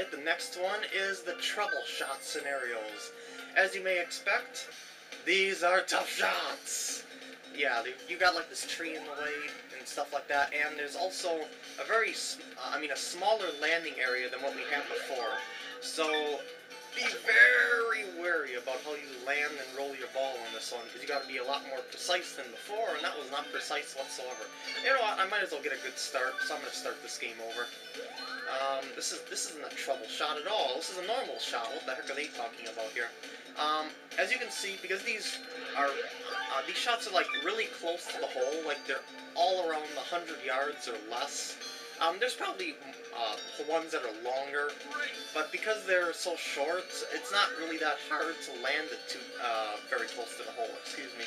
Alright, the next one is the trouble shot scenarios. As you may expect, these are tough shots! Yeah, you got like this tree in the way and stuff like that, and there's also a very, uh, I mean, a smaller landing area than what we had before. So, be very wary about how you land and roll your ball on this one, because you got to be a lot more precise than before, and that was not precise whatsoever. You know what, I might as well get a good start, so I'm going to start this game over. Um, this is this isn't a trouble shot at all. This is a normal shot. What the heck are they talking about here? Um, as you can see, because these are uh, these shots are like really close to the hole, like they're all around 100 yards or less. Um, there's probably uh, ones that are longer, but because they're so short, it's not really that hard to land it too uh, very close to the hole. Excuse me.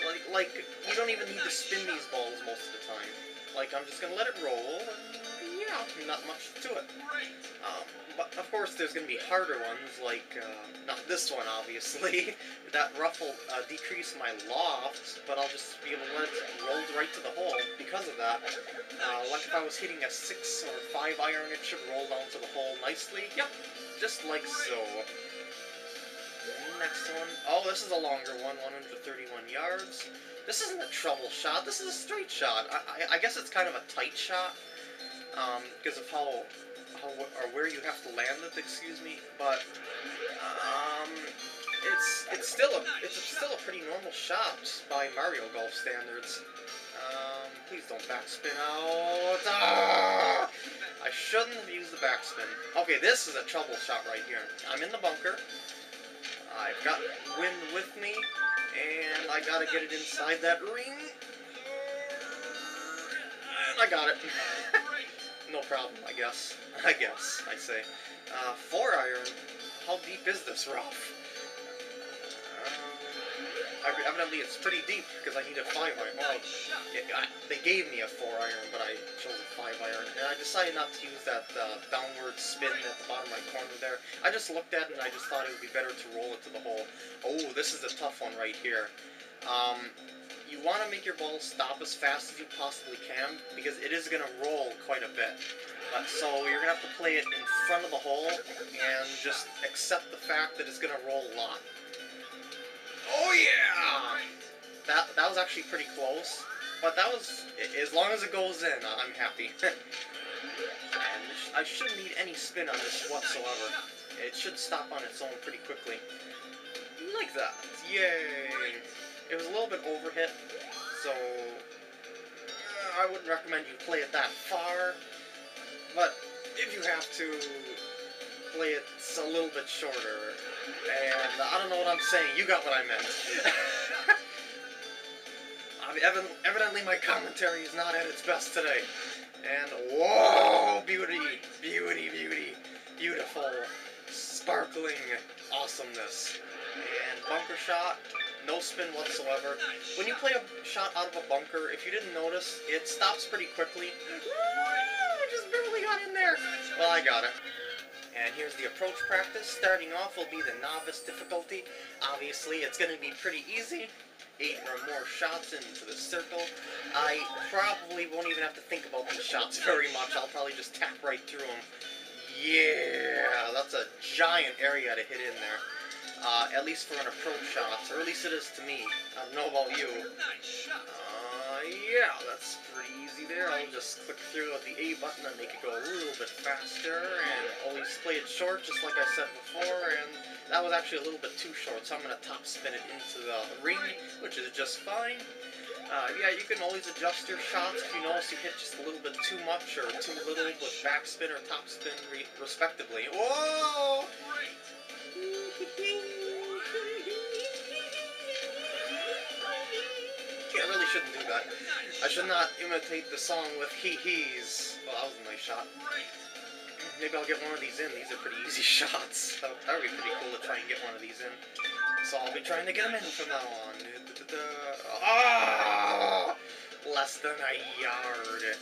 And like, like you don't even need to spin these balls most of the time. Like I'm just gonna let it roll. Yeah, not much to it. Um, but of course, there's going to be harder ones, like uh, not this one, obviously. that rough will uh, decrease my loft, but I'll just be able to let it roll right to the hole because of that. Uh, like if I was hitting a six or five iron, it should roll down to the hole nicely. Yep, just like so. Next one. Oh, this is a longer one, 131 yards. This isn't a trouble shot. This is a straight shot. I, I, I guess it's kind of a tight shot um, because of how how, or where you have to land it, excuse me, but um, it's it's still a it's still a pretty normal shot by Mario Golf standards. Um, please don't backspin out. Ah! I shouldn't have used the backspin. Okay, this is a trouble shot right here. I'm in the bunker. I've got wind with me, and I gotta get it inside that ring. And I got it. no problem, I guess. I guess, I say. Uh, four iron. How deep is this rough? Um, evidently it's pretty deep because I need a five iron. Well, it, I, they gave me a four iron, but I chose a five iron, and I decided not to use that uh, downward spin at the bottom right corner there. I just looked at it and I just thought it would be better to roll it to the hole. Oh, this is a tough one right here. Um, you want to make your ball stop as fast as you possibly can because it is going to roll quite a bit. Uh, so you're going to have to play it in front of the hole and just accept the fact that it's going to roll a lot. Oh yeah! That, that was actually pretty close, but that was, as long as it goes in, I'm happy. and I shouldn't need any spin on this whatsoever. It should stop on its own pretty quickly. Like that. Yay! It was a little bit overhit, so uh, I wouldn't recommend you play it that far. But if you have to, play it a little bit shorter. And I don't know what I'm saying. You got what I meant. evidently my commentary is not at its best today. And whoa, beauty, beauty, beauty, beautiful, sparkling awesomeness. And bunker shot, no spin whatsoever. When you play a shot out of a bunker, if you didn't notice, it stops pretty quickly. Ah, I just barely got in there. Well, I got it. And here's the approach practice. Starting off will be the novice difficulty. Obviously, it's going to be pretty easy. Eight or more shots into the circle. I probably won't even have to think about these shots very much. I'll probably just tap right through them. Yeah, that's a giant area to hit in there. Uh, at least for an approach shot, or at least it is to me. I don't know about you. Uh, yeah, that's pretty easy there. I'll just click through with the A button and make it go a little bit faster, and always play it short, just like I said before, and that was actually a little bit too short, so I'm going to top spin it into the ring, which is just fine. Uh, yeah, you can always adjust your shots if you notice you hit just a little bit too much or too little with backspin or topspin re respectively. Whoa! I that. I should not imitate the song with hee-hees. Well, that was a nice shot. Maybe I'll get one of these in. These are pretty easy shots. That, that would be pretty cool to try and get one of these in. So I'll be trying to get them in from now on. Ah! Less than a yard.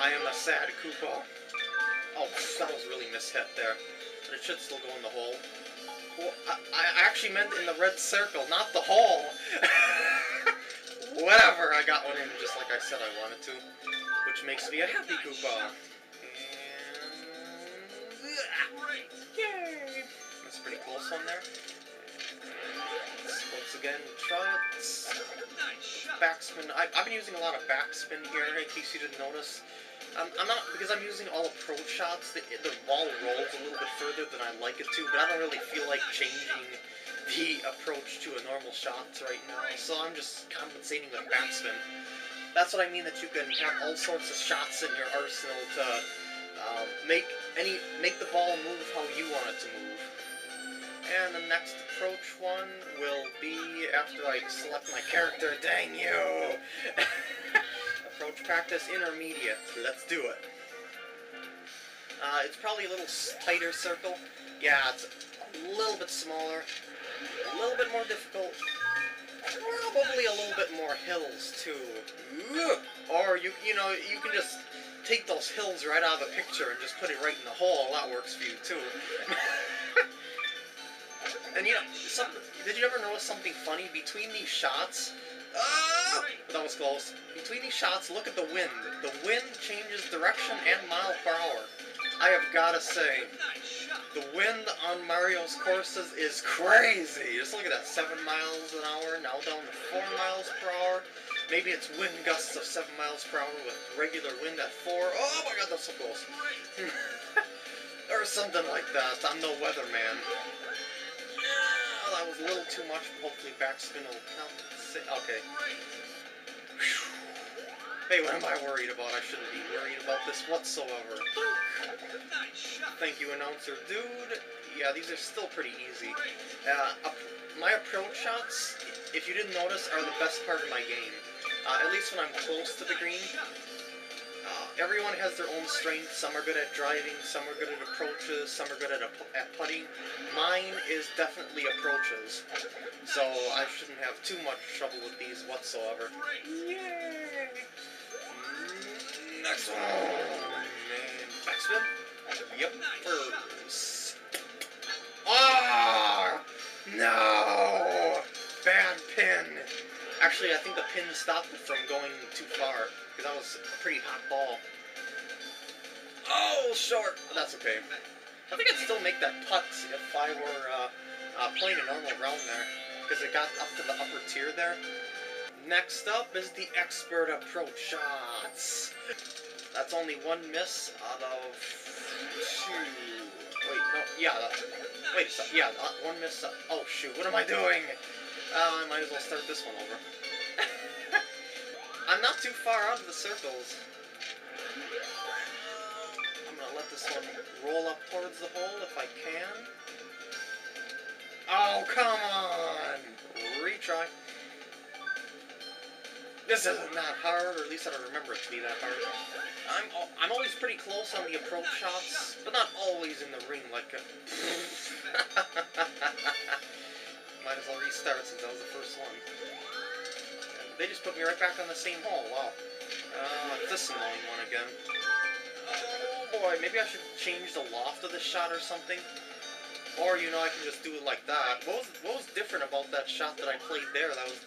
I am a sad Koopa. Oh, that was really mishit there. But it should still go in the hole. Well, I, I actually meant in the red circle, not the hole. Whatever, I got one in just like I said I wanted to, which makes me a happy Koopa. Yay! That's pretty close on there. Once again, shots. Backspin. I, have been using a lot of backspin here, in case you didn't notice. I'm, I'm, not, because I'm using all approach shots, the, the ball rolls a little bit further than I like it to, but I don't really feel like changing the approach to a normal shot right now, so I'm just compensating with backspin. That's what I mean that you can have all sorts of shots in your arsenal to uh, make any make the ball move how you want it to move. And the next approach one will be after I select my character. Dang you! approach practice intermediate. Let's do it. Uh, it's probably a little tighter circle. Yeah, it's a little bit smaller, a little bit more difficult, probably a little bit more hills too. Or you you know you can just take those hills right out of the picture and just put it right in the hole. That works for you too. and you know, some, did you ever notice something funny between these shots? Ah, that was close. Between these shots, look at the wind. The wind changes direction and mile per hour. I have gotta say, the wind on Mario's courses is crazy. Just look at that, 7 miles an hour, now down to 4 miles per hour. Maybe it's wind gusts of 7 miles per hour with regular wind at 4. Oh my god, that's so close. or something like that. I'm no weatherman. Yeah, that was a little too much. Hopefully backspin will compensate. Okay. Hey, what am I worried about? I shouldn't be worried about this whatsoever. Thank you, announcer dude. Yeah, these are still pretty easy. Uh, my approach shots, if you didn't notice, are the best part of my game. Uh, at least when I'm close to the green. Uh, everyone has their own strengths. Some are good at driving, some are good at approaches, some are good at, at putting. Mine is definitely approaches. So I shouldn't have too much trouble with these whatsoever. Yay! Next one! And backspin? Yep, first. Ah! No! Bad pin! Actually, I think the pin stopped it from going too far, because that was a pretty hot ball. Oh, short! But that's okay. I think I'd still make that putt if I were uh, uh, playing a normal round there, because it got up to the upper tier there. Next up is the expert approach shots. That's only one miss out of two. Wait, no, yeah, that, wait, so, yeah, that one miss. Oh shoot, what am I doing? Uh, I might as well start this one over. I'm not too far out of the circles. I'm gonna let this one roll up towards the hole if I can. Oh, come on! Retry. This isn't that hard, or at least I don't remember it to be that hard. I'm I'm always pretty close on the approach shots, but not always in the ring like a... Might as well restart since that was the first one. And they just put me right back on the same hole, wow. Uh, this annoying one again. Oh boy, maybe I should change the loft of the shot or something. Or, you know, I can just do it like that. What was, what was different about that shot that I played there? That was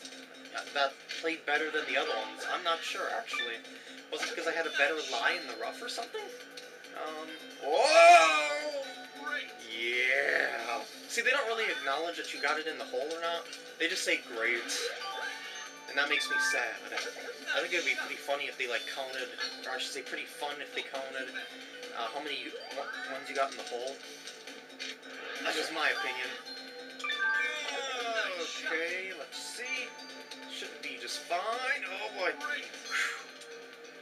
that played better than the other ones. I'm not sure, actually. Was it because I had a better lie in the rough or something? Um, whoa! Yeah! See, they don't really acknowledge that you got it in the hole or not. They just say, great. And that makes me sad. I think it would be pretty funny if they, like, counted, or I should say pretty fun if they counted uh, how many ones you got in the hole. That's just my opinion. Okay, let's see should be just fine. Oh boy.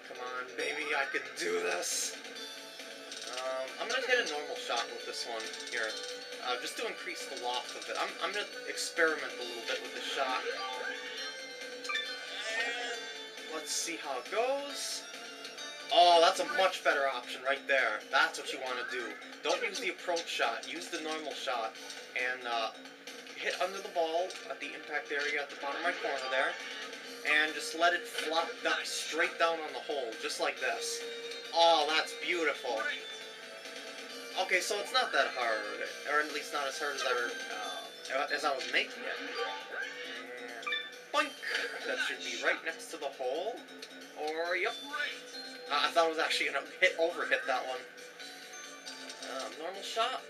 Come on, baby, I can do this. Um, I'm gonna hit a normal shot with this one here, uh, just to increase the loft of it. I'm, I'm gonna experiment a little bit with the shot. Let's see how it goes. Oh, that's a much better option right there. That's what you want to do. Don't use the approach shot. Use the normal shot. And uh, hit under the ball at the impact area at the bottom right corner there, and just let it flop down, straight down on the hole, just like this. Oh, that's beautiful. Okay, so it's not that hard, or at least not as hard as I, uh, as I was making it. Boink! That should be right next to the hole. Or, yep. Uh, I thought I was actually going to hit over hit that one. Um, normal shot.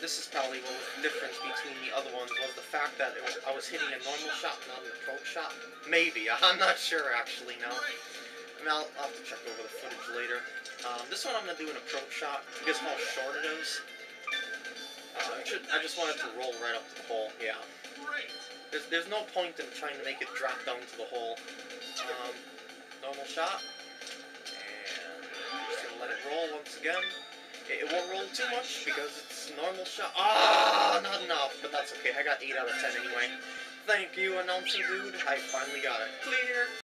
This is probably what was the difference between the other ones was the fact that was, I was hitting a normal shot, not an approach shot. Maybe I'm not sure actually. No, I mean, I'll, I'll have to check over the footage later. Um, this one I'm gonna do an approach shot because how short it is. Uh, I just wanted to roll right up to the hole. Yeah. There's, there's no point in trying to make it drop down to the hole. Um, normal shot. And just gonna let it roll once again. It, it won't roll too much because normal shot. Ah, not enough, but that's okay. I got 8 out of 10 anyway. Thank you, announcer dude. I finally got it. Clear.